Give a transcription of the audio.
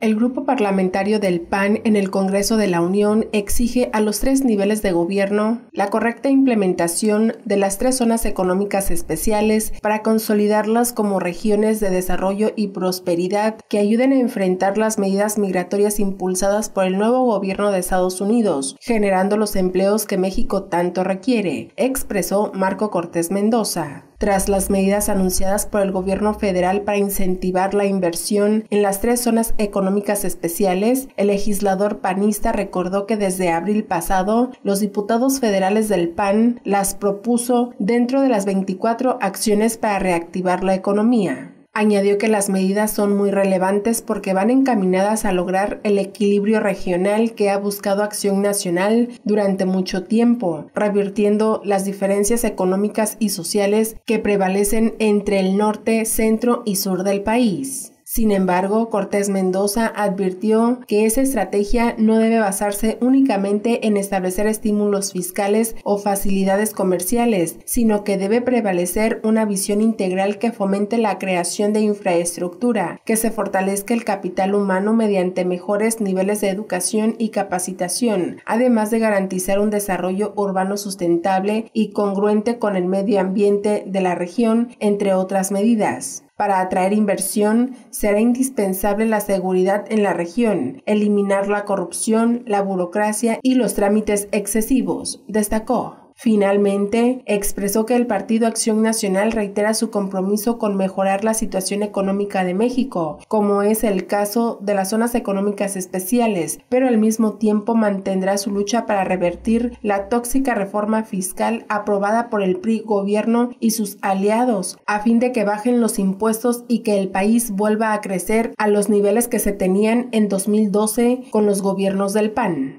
El grupo parlamentario del PAN en el Congreso de la Unión exige a los tres niveles de gobierno la correcta implementación de las tres zonas económicas especiales para consolidarlas como regiones de desarrollo y prosperidad que ayuden a enfrentar las medidas migratorias impulsadas por el nuevo gobierno de Estados Unidos, generando los empleos que México tanto requiere, expresó Marco Cortés Mendoza tras las medidas anunciadas por el gobierno federal para incentivar la inversión en las tres zonas económicas especiales, el legislador panista recordó que desde abril pasado los diputados federales del PAN las propuso dentro de las 24 acciones para reactivar la economía. Añadió que las medidas son muy relevantes porque van encaminadas a lograr el equilibrio regional que ha buscado Acción Nacional durante mucho tiempo, revirtiendo las diferencias económicas y sociales que prevalecen entre el norte, centro y sur del país. Sin embargo, Cortés Mendoza advirtió que esa estrategia no debe basarse únicamente en establecer estímulos fiscales o facilidades comerciales, sino que debe prevalecer una visión integral que fomente la creación de infraestructura, que se fortalezca el capital humano mediante mejores niveles de educación y capacitación, además de garantizar un desarrollo urbano sustentable y congruente con el medio ambiente de la región, entre otras medidas. Para atraer inversión será indispensable la seguridad en la región, eliminar la corrupción, la burocracia y los trámites excesivos, destacó. Finalmente, expresó que el Partido Acción Nacional reitera su compromiso con mejorar la situación económica de México, como es el caso de las zonas económicas especiales, pero al mismo tiempo mantendrá su lucha para revertir la tóxica reforma fiscal aprobada por el PRI gobierno y sus aliados, a fin de que bajen los impuestos y que el país vuelva a crecer a los niveles que se tenían en 2012 con los gobiernos del PAN.